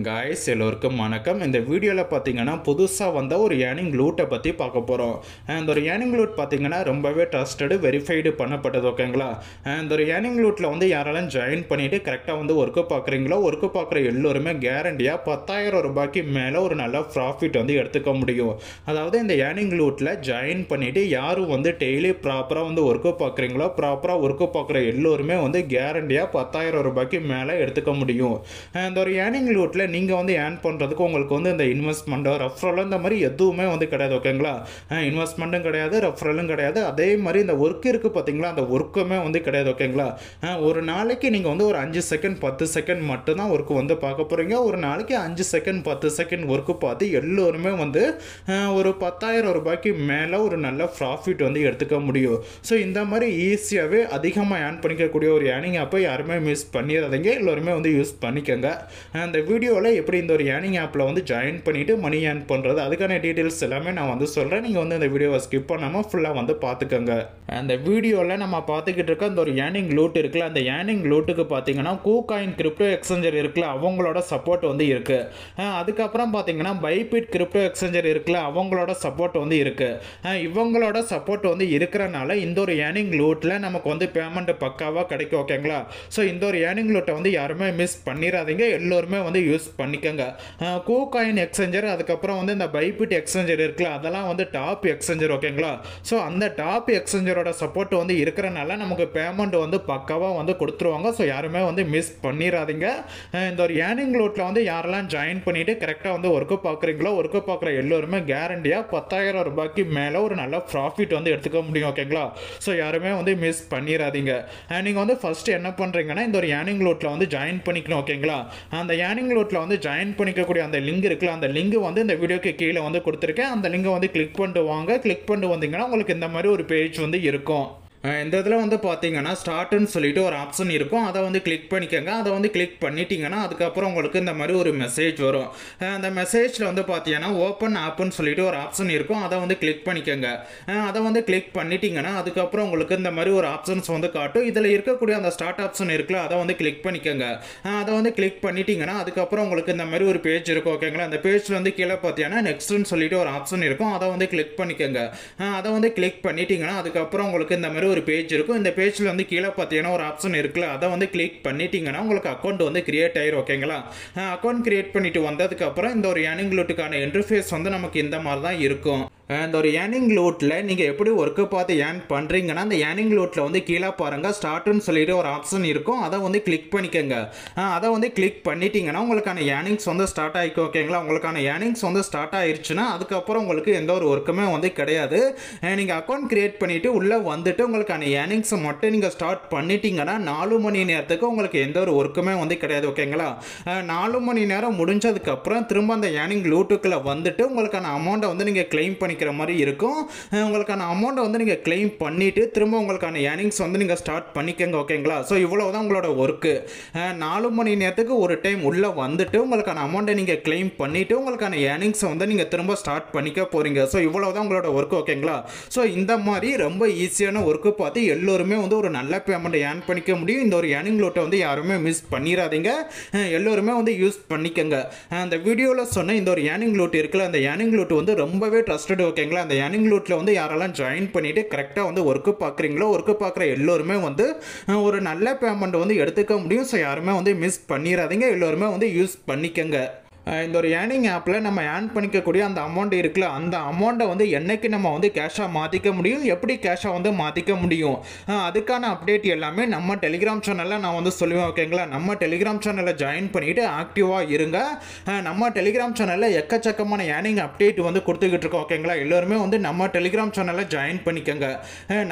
Guys எல்லோருக்கும் வணக்கம். இந்த வீடியோவில் பார்த்தீங்கன்னா புதுசாக வந்த ஒரு ஏர்னிங் லூட்டை பற்றி பார்க்க போகிறோம் இந்த ஒரு ஏர்னிங் லூட் பார்த்தீங்கன்னா ரொம்பவே ட்ரஸ்டடு வெரிஃபைடு பண்ணப்பட்டது ஓகேங்களா இந்த ஒரு ஏர்னிங் லூட்டில் வந்து யாராலும் ஜாயின் பண்ணிவிட்டு கரெக்டாக வந்து ஒர்க்கு பார்க்குறீங்களோ ஒர்க்கு பார்க்குற எல்லோருமே கேரண்டியாக பத்தாயிரம் ரூபாய்க்கு மேலே ஒரு நல்ல ப்ராஃபிட் வந்து எடுத்துக்க முடியும். அதாவது இந்த ஏர்னிங் லூட்டில் ஜாயின் பண்ணிவிட்டு யாரும் வந்து டெய்லி ப்ராப்பராக வந்து ஒர்க்கு பார்க்குறீங்களோ ப்ராப்பராக ஒர்க்கு பார்க்குற எல்லோருமே வந்து கேரண்டியாக பத்தாயிரம் ரூபாய்க்கு மேலே எடுத்துக்க முடியும். இந்த ஒரு ஏர்னிங் லூட்டில் நீங்கள் வந்து ஏர்ன் பண்ணுறதுக்கு உங்களுக்கு வந்து இந்த இன்வெஸ்ட்மெண்ட்டோ ரெஃபரலோ இந்த மாதிரி எதுவுமே வந்து கிடையாது ஓகேங்களா இன்வெஸ்ட்மெண்ட்டும் கிடையாது ரெஃபரலும் கிடையாது. அதே மாதிரி இந்த ஒர்க் இருக்குது பார்த்தீங்களா? அந்த ஒர்க்குமே வந்து கிடையாது ஓகேங்களா ஒரு நாளைக்கு நீங்கள் வந்து ஒரு அஞ்சு செகண்ட் பத்து செகண்ட் மட்டும்தான் ஒர்க் வந்து பார்க்க போகிறீங்க ஒரு நாளைக்கு அஞ்சு செகண்ட் பத்து செகண்ட் ஒர்க்கு பார்த்து எல்லோருமே வந்து ஒரு பத்தாயிரம் ரூபாய்க்கு மேலே ஒரு நல்ல ப்ராஃபிட் வந்து எடுத்துக்க முடியும். ஸோ இந்த மாதிரி ஈஸியாகவே அதிகமாக ஏர்ன் பண்ணிக்கக்கூடிய ஒரு ஏர்னிங் அப்போ யாருமே மிஸ் பண்ணிடாதீங்க. எல்லோருமே வந்து யூஸ் பண்ணிக்கோங்க. அந்த வீடியோவில் எப்படி இந்த ஒரு ஏர்னிங் ஆப்பில் வந்து ஜாயின் பண்ணிவிட்டு மணி ஏர்ன் பண்ணுறது அதுக்கான டீட்டெயில்ஸ் எல்லாமே நான் வந்து சொல்கிறேன் நீங்கள் வந்து இந்த வீடியோவை ஸ்கிப் பண்ணாமல் ஃபுல்லாக வந்து பார்த்துக்கோங்க அந்த வீடியோவில் நம்ம பார்த்துக்கிட்டு இருக்க அந்த ஒரு ஏர்னிங் லூட் இருக்குல்ல அந்த ஏர்னிங் லூட்டுக்கு பார்த்தீங்கன்னா கூ காயின் கிரிப்டோ எக்ஸ்சேஞ்சர் இருக்குல்ல அவங்களோட சப்போர்ட் வந்து இருக்குது அதுக்கப்புறம் பார்த்தீங்கன்னா பைபிட் கிரிப்டோ எக்ஸ்சேஞ்சர் இருக்குல்ல அவங்களோட சப்போர்ட் வந்து இருக்குது இவங்களோட சப்போர்ட் வந்து இருக்கிறனால இந்த ஒரு ஏர்னிங் லூட்டில் நமக்கு வந்து பேமெண்ட் பக்காவாக கிடைக்கும் ஓகேங்களா ஸோ இந்த ஒரு ஏர்னிங் லூட்டை வந்து யாருமே மிஸ் பண்ணிடாதீங்க எல்லோருமே வந்து யூஸ் பண்ணிக்கோங்க. கோகாயின் எக்ஸ்சேஞ்சர் அதுக்கப்புறம் வந்து இந்த பைபிட் எக்ஸ்சேஞ்சர் இருக்குல்ல அதெல்லாம் வந்து டாப் எக்ஸ்சேஞ்சர் ஓகேங்களா ஸோ அந்த டாப் எக்ஸ்சேஞ்சரோட சப்போர்ட் வந்து இருக்கிறனால நமக்கு பேமெண்ட் வந்து பக்காவாக வந்து கொடுத்துருவாங்க. ஸோ யாருமே வந்து மிஸ் பண்ணிடாதீங்க இந்த ஒரு ஏர்னிங் லோட்டில் வந்து யாரெல்லாம் ஜாயின் பண்ணிவிட்டு கரெக்டாக வந்து ஒர்க்கு பார்க்குறீங்களோ ஒர்க்கு பார்க்குற எல்லோருமே கேரண்டியாக பத்தாயிரம் ரூபாய்க்கு மேலே ஒரு நல்ல ப்ராஃபிட் வந்து எடுத்துக்க முடியும் ஓகேங்களா ஸோ யாருமே வந்து மிஸ் பண்ணிடாதீங்க நீங்கள் வந்து ஃபஸ்ட்டு என்ன பண்ணுறீங்கன்னா இந்த ஒரு ஏர்னிங் லோட்டில் வந்து ஜாயின் பண்ணிக்கணும் ஓகேங்களா அந்த ஏர்னிங் ஃபேஸ்புக்கில் வந்து ஜாயின் பண்ணிக்கக்கூடிய அந்த லிங்க் இருக்குல்ல அந்த லிங்க் வந்து இந்த வீடியோக்கு கீழே வந்து கொடுத்துருக்கேன். அந்த லிங்கை வந்து கிளிக் பண்ணிட்டு வாங்க. கிளிக் பண்ணிட்டு வந்தீங்கன்னா உங்களுக்கு இந்த மாதிரி ஒரு பேஜ் வந்து இருக்கும். இந்த இதில் வந்து பார்த்தீங்கன்னா ஸ்டார்ட்னு சொல்லிட்டு ஒரு ஆப்ஷன் இருக்கும். அதை வந்து கிளிக் பண்ணிக்கோங்க. அதை வந்து கிளிக் பண்ணிட்டீங்கன்னா அதுக்கப்புறம் உங்களுக்கு இந்த மாதிரி ஒரு மெசேஜ் வரும். அந்த மெசேஜில் வந்து பார்த்தீங்கன்னா ஓப்பன் ஆப்புன்னு சொல்லிட்டு ஒரு ஆப்ஷன் இருக்கும். அதை வந்து கிளிக் பண்ணிக்கோங்க. அதை வந்து கிளிக் பண்ணிட்டீங்கன்னா அதுக்கப்புறம் உங்களுக்கு இந்த மாதிரி ஒரு ஆப்ஷன்ஸ் வந்து காட்டும். இதில் இருக்கக்கூடிய அந்த ஸ்டார்ட் ஆப்ஷன் இருக்குல்ல அதை வந்து கிளிக் பண்ணிக்கோங்க. அதை வந்து கிளிக் பண்ணிட்டீங்கன்னா அதுக்கப்புறம் உங்களுக்கு இந்த மாதிரி ஒரு பேஜ் இருக்கும் ஓகேங்களா அந்த பேஜில் வந்து கீழே பார்த்தீங்கன்னா நெக்ஸ்ட்னு சொல்லிட்டு ஒரு ஆப்ஷன் இருக்கும். அதை வந்து கிளிக் பண்ணிக்கோங்க. அதை வந்து கிளிக் பண்ணிட்டீங்கன்னா அதுக்கப்புறம் உங்களுக்கு இந்த மாதிரி ஒரு பேஜ் இருக்கும். இந்த பேஜில் வந்து கீழே பார்த்தீங்கன்னா ஒரு ஆப்ஷன் இருக்குல்ல. அதை வந்து கிளிக் பண்ணிட்டீங்கன்னா உங்களுக்கு அக்கௌண்ட் வந்து கிரியேட் ஆயிரும் ஓகேங்களா அக்கௌண்ட் கிரியேட் பண்ணிட்டு வந்ததுக்கப்புறம் இந்த ஒரு ஏர்னிங் லூட்டுக்கான இன்டர்ஃபேஸ் வந்து நமக்கு இந்த மாதிரி தான் இருக்கும். இந்த ஒரு ஏர்னிங் லோட்டில் நீங்கள் எப்படி ஒர்க்கை பார்த்து ஏர்ன் பண்ணுறீங்கன்னா அந்த ஏர்னிங் லோட்டில் வந்து கீழே பாருங்கள் ஸ்டார்ட்னு சொல்லிட்டு ஒரு ஆப்ஷன் இருக்கும். அதை வந்து கிளிக் பண்ணிக்கோங்க. அதை வந்து கிளிக் பண்ணிட்டீங்கன்னா உங்களுக்கான ஏர்னிங்ஸ் வந்து ஸ்டார்ட் ஆகிக்கும் ஓகேங்களா உங்களுக்கான ஏர்னிங்ஸ் வந்து ஸ்டார்ட் ஆயிடுச்சுன்னா அதுக்கப்புறம் உங்களுக்கு எந்த ஒரு ஒர்க்குமே வந்து கிடையாது. நீங்கள் அக்கௌண்ட் க்ரியேட் பண்ணிவிட்டு உள்ளே வந்துட்டு உங்களுக்கான ஏர்னிங்ஸை மட்டும் நீங்கள் ஸ்டார்ட் பண்ணிட்டீங்கன்னா நாலு மணி நேரத்துக்கு உங்களுக்கு எந்த ஒரு ஒர்க்குமே வந்து கிடையாது ஓகேங்களா நாலு மணி நேரம் முடிஞ்சதுக்கப்புறம் திரும்ப அந்த ஏர்னிங் லூட்டுக்குள்ளே வந்துட்டு உங்களுக்கான அமௌண்ட்டை வந்து நீங்கள் கிளைம் பண்ணிக்கிற மாதிரி இருக்கும். உங்களுக்கான அமௌண்ட்டை வந்து நீங்கள் கிளைம் பண்ணிவிட்டு திரும்ப உங்களுக்கான ஏர்னிங்ஸ் வந்து நீங்கள் ஸ்டார்ட் பண்ணிக்கோங்க ஓகேங்களா ஸோ இவ்வளோ தான் உங்களோட ஒர்க்கு நாலு மணி நேரத்துக்கு ஒரு டைம் உள்ளே வந்துட்டு உங்களுக்கான அமௌண்ட்டை நீங்கள் கிளைம் பண்ணிவிட்டு உங்களுக்கான ஏர்னிங்ஸை வந்து நீங்கள் திரும்ப ஸ்டார்ட் பண்ணிக்க போகிறீங்க ஸோ இவ்வளோ தான் உங்களோட ஒர்க் ஓகேங்களா ஸோ இந்த மாதிரி ரொம்ப ஈஸியான ஒர்க்கு பார்த்து எல்லோருமே வந்து ஒரு நல்ல பேமெண்ட்டை ஏர்ன் பண்ணிக்க முடியும். இந்த ஒரு ஏர்னிங் லோட்டை வந்து யாருமே மிஸ் பண்ணிடாதீங்க எல்லோருமே வந்து யூஸ் பண்ணிக்கோங்க. அந்த வீடியோவில் சொன்ன இந்த ஒரு ஏர்னிங் லோட் இருக்குல்ல அந்த ஏர்னிங் லோட் வந்து ரொம்பவே ட்ரஸ்டட் ஓகேங்களா? அந்த ஏர்னிங் லூட்டில் வந்து யாரெல்லாம் ஜாயின் பண்ணிவிட்டு கரெக்டாக வந்து ஒர்க்கு பார்க்குறீங்களோ ஒர்க்கு பார்க்குற எல்லோருமே வந்து ஒரு நல்ல பேமெண்ட் வந்து எடுத்துக்க முடியும். ஸோ யாருமே வந்து மிஸ் பண்ணிடாதீங்க எல்லோருமே வந்து யூஸ் பண்ணிக்கங்க. இந்த ஒரு ஏர்னிங் ஆப்பில் நம்ம ஏர்ன் பண்ணிக்கக்கூடிய அந்த அமௌண்ட் இருக்குல்ல அந்த அமௌண்ட்டை வந்து என்றைக்கு நம்ம வந்து கேஷாக மாற்றிக்க முடியும் எப்படி கேஷாக வந்து மாற்றிக்க முடியும்? அதுக்கான அப்டேட் எல்லாமே நம்ம டெலிகிராம் சேனலில் நான் வந்து சொல்லுவேன் ஓகேங்களா நம்ம டெலிகிராம் சேனலில் ஜாயின் பண்ணிவிட்டு ஆக்டிவாக இருங்க. நம்ம டெலிகிராம் சேனலில் எக்கச்சக்கமான ஏர்னிங் அப்டேட் வந்து கொடுத்துக்கிட்டு இருக்கோம் ஓகேங்களா எல்லோருமே வந்து நம்ம டெலிகிராம் சேனலில் ஜாயின் பண்ணிக்கோங்க.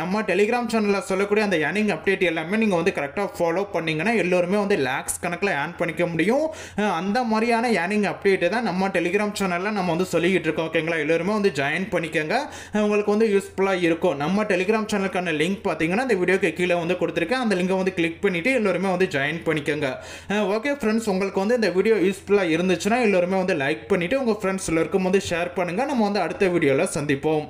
நம்ம டெலிகிராம் சேனலில் சொல்லக்கூடிய அந்த ஏர்னிங் அப்டேட் எல்லாமே நீங்கள் வந்து கரெக்டாக ஃபாலோ பண்ணிங்கன்னா எல்லோருமே வந்து லேக்ஸ் கணக்கில் ஏர்ன் பண்ணிக்க முடியும். அந்த மாதிரியான ஏர்னிங் அப்கமிங் அப்டேட்டை தான் நம்ம டெலிகிராம் சேனலில் நம்ம வந்து சொல்லிக்கிட்டு இருக்கோம் ஓகேங்களா எல்லோருமே வந்து ஜாயின் பண்ணிக்கோங்க. உங்களுக்கு வந்து யூஸ்ஃபுல்லாக இருக்கும். நம்ம டெலிகிராம் சேனலுக்கான லிங்க் பார்த்தீங்கன்னா இந்த வீடியோக்கு கீழே வந்து கொடுத்துருக்கேன். அந்த லிங்கை வந்து கிளிக் பண்ணிவிட்டு எல்லோருமே வந்து ஜாயின் பண்ணிக்கோங்க. ஓகே ஃப்ரெண்ட்ஸ் உங்களுக்கு வந்து இந்த வீடியோ யூஸ்ஃபுல்லாக இருந்துச்சுன்னா எல்லோருமே வந்து லைக் பண்ணிவிட்டு உங்கள் ஃப்ரெண்ட்ஸ் எல்லோருக்கும் வந்து ஷேர் பண்ணுங்கள் நம்ம வந்து அடுத்த வீடியோவில் சந்திப்போம்.